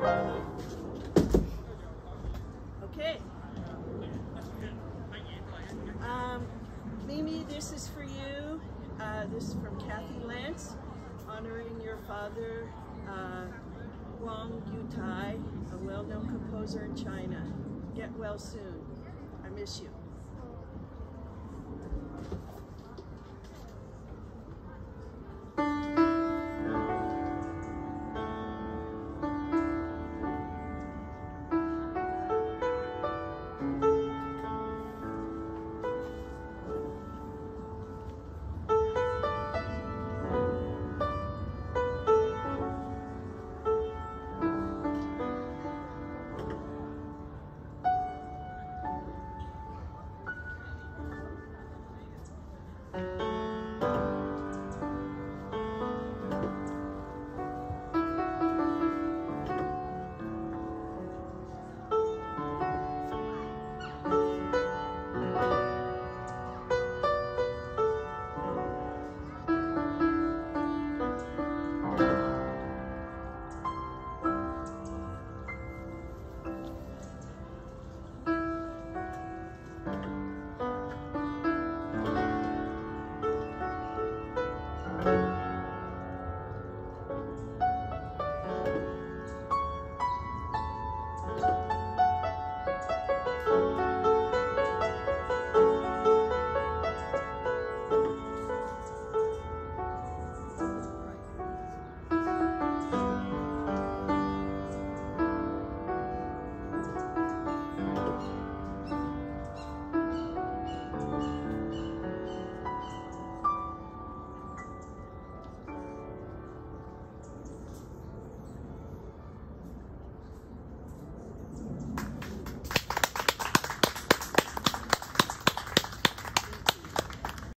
Okay. Um, Mimi, this is for you. Uh, this is from Cathy Lentz, honoring your father, uh, Hwang Yau-Tai, a well-known composer in China. Get well soon. I miss you.